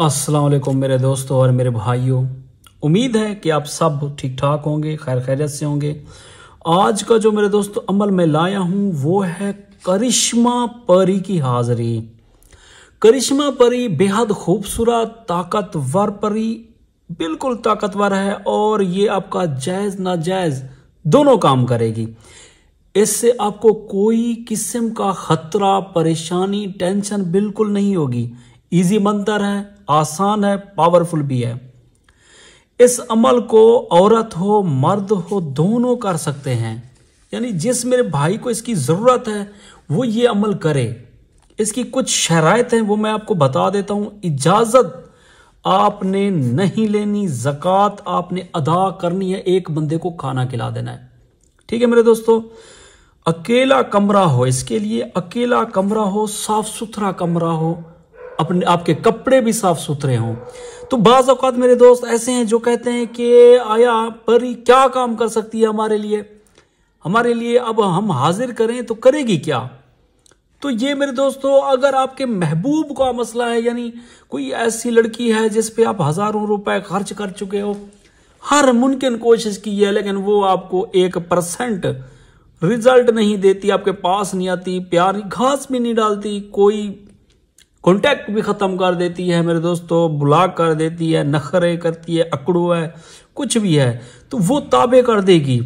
अस्सलाम वालेकुम मेरे दोस्तों और मेरे भाइयों। उम्मीद है कि आप सब ठीक ठाक होंगे खैर खैरियत से होंगे। आज का जो मेरे दोस्तों अमल में लाया हूँ, वो है करिश्मा परी की हाजिरी। करिश्मा परी बेहद खूबसूरत, ताकतवर परी, बिल्कुल ताकतवर है और ये आपका जायज़ नाजायज दोनों काम करेगी। इससे आपको कोई किस्म का खतरा, परेशानी, टेंशन बिल्कुल नहीं होगी। इजी मंत्र है, आसान है पावरफुल भी है। इस अमल को औरत हो, मर्द हो, दोनों कर सकते हैं। यानी जिस मेरे भाई को इसकी ज़रूरत है, वो ये अमल करे। इसकी कुछ शराइत हैं, वो मैं आपको बता देता हूँ। इजाज़त आपने नहीं लेनी, जक़ात आपने अदा करनी है, एक बंदे को खाना खिला देना है। ठीक है मेरे दोस्तों? अकेला कमरा हो, इसके लिए अकेला कमरा हो साफ़ सुथरा कमरा हो अपने आपके कपड़े भी साफ़ सुथरे हों। तो बाज़ मेरे दोस्त ऐसे हैं जो कहते हैं कि, आया, परी क्या काम कर सकती है हमारे लिए? हमारे लिए अब हम हाजिर करें तो करेगी क्या? तो ये मेरे दोस्तों, अगर आपके महबूब का मसला है, यानी कोई ऐसी लड़की है जिस पे आप हज़ारों रुपए खर्च कर चुके हो, हर मुमकिन कोशिश की है, लेकिन वो आपको एक परसेंट रिज़ल्ट नहीं देती, आपके पास नहीं आती, प्यार घास भी नहीं डालती, कोई कॉन्टैक्ट भी ख़त्म कर देती है मेरे दोस्तों ब्लॉक कर देती है, नखरे करती है, अकड़ू है, कुछ भी है तो वो ताबे कर देगी।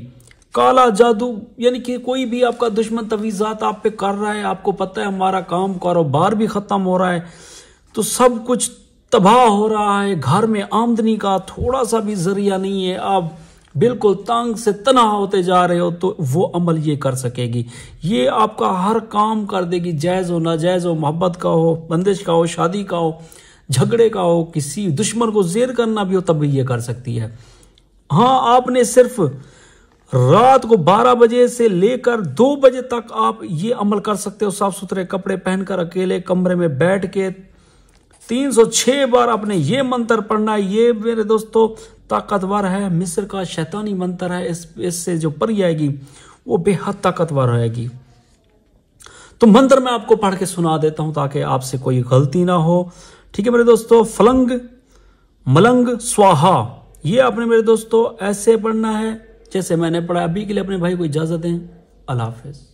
काला जादू, यानी कि कोई भी आपका दुश्मन तवीज़ात आप पे कर रहा है, आपको पता है हमारा काम कारोबार भी ख़त्म हो रहा है तो सब कुछ तबाह हो रहा है, घर में आमदनी का थोड़ा सा भी ज़रिया नहीं है, आप बिल्कुल तंग से तना होते जा रहे हो तो वो अमल ये कर सकेगी। ये आपका हर काम कर देगी, जायज़ हो, नाजायज़ हो, मोहब्बत का हो, बंदिश का हो, शादी का हो, झगड़े का हो, किसी दुश्मन को जेर करना भी हो, तब भी ये कर सकती है। हाँ आपने सिर्फ़ रात को 12 बजे से लेकर 2 बजे तक आप ये अमल कर सकते हो। साफ़ सुथरे कपड़े पहनकर अकेले कमरे में बैठ के 306 बार आपने ये मंत्र पढ़ना है। ये मेरे दोस्तों ताकतवर है, मिस्र का शैतानी मंत्र है, इस, इससे जो परी आएगी, वो बेहद ताकतवर रहेगी। तो मंत्र मैं आपको पढ़ के सुना देता हूँ ताकि आपसे कोई गलती ना हो। ठीक है मेरे दोस्तों, फलंग, मलंग, स्वाहा, ये आपने मेरे दोस्तों ऐसे पढ़ना है जैसे मैंने पढ़ा, अभी के लिए अपने भाई को इजाज़त दें। अल्लाह हाफिज़।